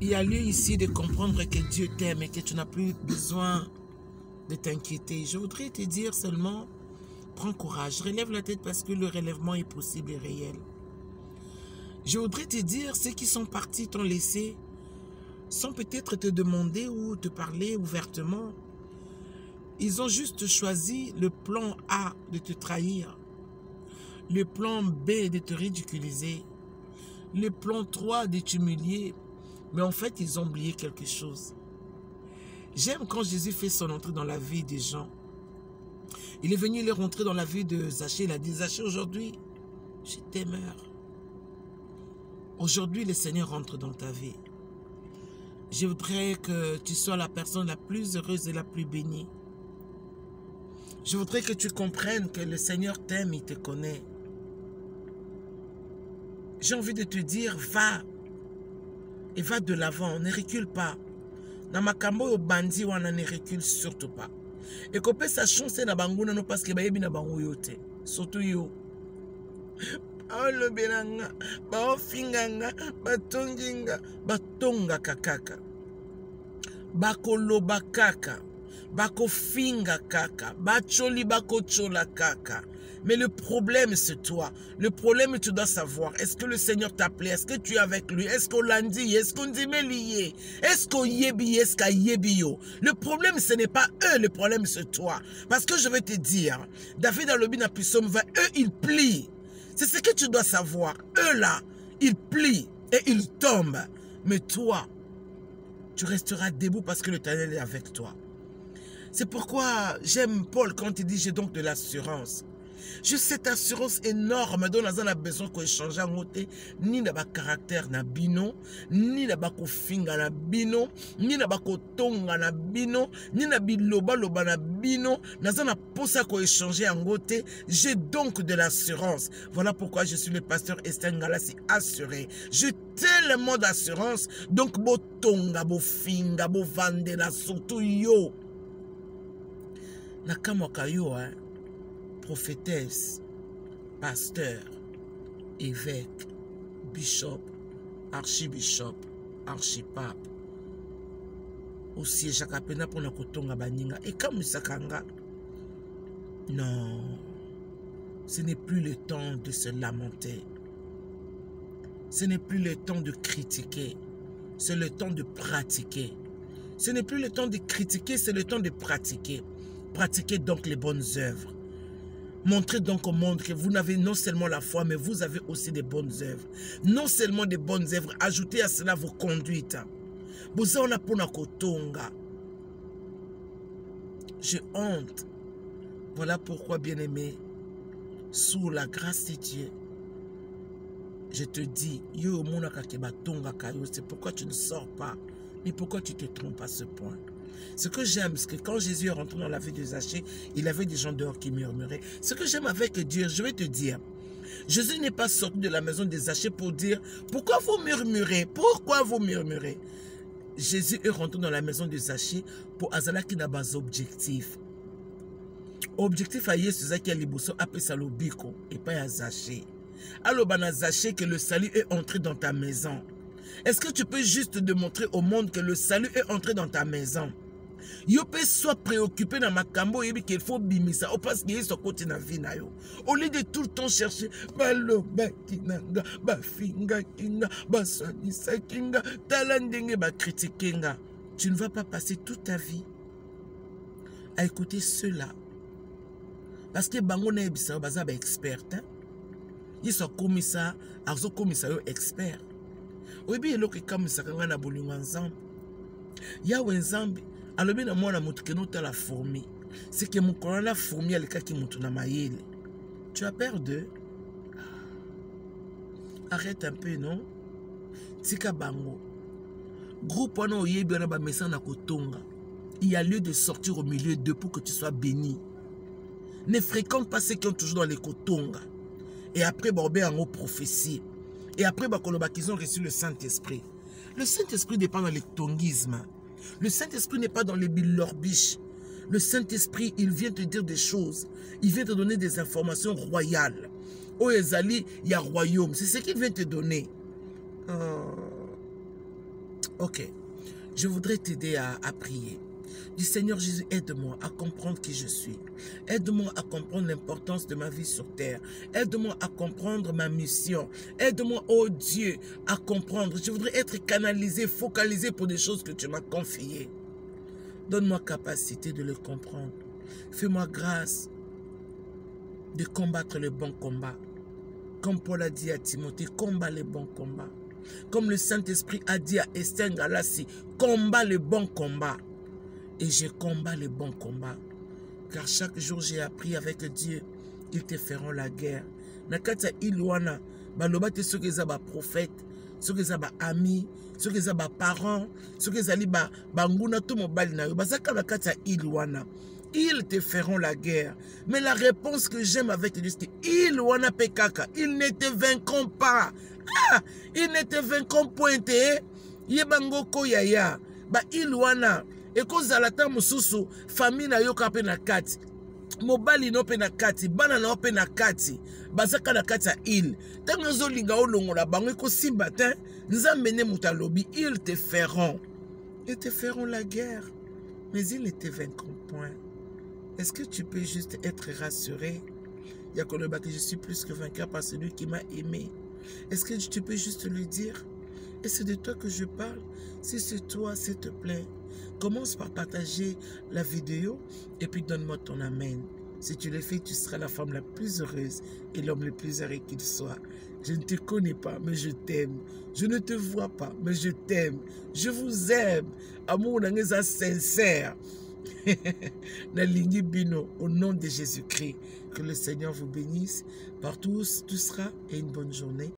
Il y a lieu ici de comprendre que Dieu t'aime et que tu n'as plus besoin de t'inquiéter. Je voudrais te dire seulement, prends courage, relève la tête parce que le relèvement est possible et réel. Je voudrais te dire, ceux qui sont partis t'ont laissé, sans peut-être te demander ou te parler ouvertement. Ils ont juste choisi le plan A de te trahir, le plan B de te ridiculiser, le plan 3 de t'humilier, mais en fait, ils ont oublié quelque chose. J'aime quand Jésus fait son entrée dans la vie des gens. Il est venu, il est rentré dans la vie de Zachée. Il a dit, Zachée, aujourd'hui, je t'aimeure. Aujourd'hui, le Seigneur rentre dans ta vie. Je voudrais que tu sois la personne la plus heureuse et la plus bénie. Je voudrais que tu comprennes que le Seigneur t'aime, il te connaît. J'ai envie de te dire, va. Et va de l'avant, ne recule pas. Na makambo yo bandi wana ne recule surtout pas. Et sa chance na bango nano parce que bayebi na bango yo te. Surtout yo. baolobela nga baofinga nga batongi nga batongaka kaka bakoloba kaka bakofinga kaka bacholi bakochola kaka mais le problème c'est toi. Le problème tu dois savoir. Est-ce que le Seigneur t'a appelé? Est-ce que tu es avec lui? Est-ce qu'on l'a dit? Est-ce qu'on dit lié? Est-ce qu'on yebi est-ce qu'on yebi yo? Le problème ce n'est pas eux. Le problème c'est toi. Parce que je vais te dire David a le bin va eux ils plient. C'est ce que tu dois savoir. Eux là, ils plient et ils tombent. Mais toi, tu resteras debout parce que le l'Éternel est avec toi. C'est pourquoi j'aime Paul quand il dit j'ai donc de l'assurance. J'ai cette assurance énorme dont nous avons besoin qu'on échange en côté, ni na na bino, ni na na bino, ni na na bino, ni na na bino, côté. J'ai donc de l'assurance. Voilà pourquoi je suis le pasteur Esther Ngalassi assuré. J'ai tellement d'assurance. Donc, bo tonga, bo finga, bo vandela, surtout yo. Nakamwaka yo, hein prophétesse, pasteur, évêque, bishop, archibishop, archipape osiégeaka mpena mpona kotonga baninga. Ekamisaka nga non ce n'est plus le temps de se lamenter. Ce n'est plus le temps de critiquer. C'est le temps de pratiquer. Ce n'est plus le temps de critiquer c'est le temps de pratiquer. Pratiquez donc les bonnes œuvres Montrez donc au monde que vous n'avez non seulement la foi, mais vous avez aussi des bonnes œuvres. Non seulement des bonnes œuvres, ajoutez à cela vos conduites. J'ai honte. Voilà pourquoi, bien-aimé, sous la grâce de Dieu, je te dis, c'est pourquoi tu ne sors pas, mais pourquoi tu te trompes à ce point. Ce que j'aime, c'est que quand Jésus est rentré dans la vie de Zachée, il avait des gens dehors qui murmuraient. Ce que j'aime avec Dieu, je vais te dire, Jésus n'est pas sorti de la maison de Zachée pour dire, pourquoi vous murmurez? Pourquoi vous murmurez? Jésus est rentré dans la maison de Zachée pour Azalaki n'a pas objectif. Objectif à Yesu Zaki à Liboso appelé Salobiko et pas à Zachée. Alors, bana Zachée que le salut est entré dans ta maison. Est-ce que tu peux juste démontrer au monde que le salut est entré dans ta maison? Yo mpe soit préoccupé na makambo oyebi qu'il faut bimisa o parce que ye sokoti na vie na yo. Au lieu de tout le temps chercher nga tu ne vas pas passer toute ta vie à écouter ceux-là parce que bango nayebisa yo baza baexpert ye so akomisa azokomisa yo expert. Oyebi eloko ekamisaka ngai na bolingo ya nzambe. Yawe nzambe alobi na mwana motu kende otala fourmi. Seke mokolo wana fourmi alekaki motu na mayele. Tu as peur de? Arrête un peu non? Tika bango. Groupe wana oyebi wana na kotonga. Il y a lieu de sortir au milieu d'eux pour que tu sois béni. Ne fréquente pas ceux qui ont toujours dans les kotonga. Et après baobe yango prophétie. Et après bakoloba qu'ils ont reçu le Saint-Esprit. Le Saint-Esprit pas dans le tongisme le Saint-Esprit n'est pas dans les bilorbiches. Le Saint-Esprit, il vient te dire des choses. Il vient te donner des informations royales. oyo ezali ya royaume c'est ce qu'il vient te donner oh. ok je voudrais t'aider à prier du Seigneur Jésus, aide-moi à comprendre qui je suis. Aide-moi à comprendre l'importance de ma vie sur terre. Aide-moi à comprendre ma mission. Aide-moi, oh Dieu, à comprendre. Je voudrais être canalisé, focalisé pour des choses que tu m'as confiées. Donne-moi capacité de le comprendre. Fais-moi grâce de combattre le bon combat. Comme Paul a dit à Timothée, combat le bon combat. Comme le Saint-Esprit a dit à Esther Galassi, combat le bon combat et je combats le bon combat. Car chaque jour j'ai appris avec Dieu, ils te feront la guerre. Nakata ilwana, baloba te soki eza ba prophète, soki eza ba ami, soki eza ba parents, soki ezali ba banguna to mobali na yo, bazaka na kati ya ilwana. Ils te feront la guerre. Mais la réponse que j'aime avec Dieu, c'est ils wana pekaka, ils ne te vaincront pas. Ah, ils ne te vaincront point. Yebango koyaya, ba ilwana ekozala ta mosusu famille na yo kaka mpe na kati. Mobali no mpe na kati bana na yo na kati bazaka na kati ya ile ntango ezolinga olongola bango te nzambe ils te la guerre. Mais ils ne te vaincront point. Est-ce que tu peux juste être rassuré? Que je suis plus que vainqueur par celui qui m'a aimé. Est-ce que tu peux juste le dire et c'est de toi que je parle si c'est toi s'il te plaît Commence par partager la vidéo et puis donne-moi ton amen. Si tu le fais, tu seras la femme la plus heureuse et l'homme le plus heureux qu'il soit. Je ne te connais pas, mais je t'aime. Je ne te vois pas, mais je t'aime. Je vous aime. Amour est sincère. Bino, au nom de Jésus-Christ. Que le Seigneur vous bénisse partout où tout sera et une bonne journée.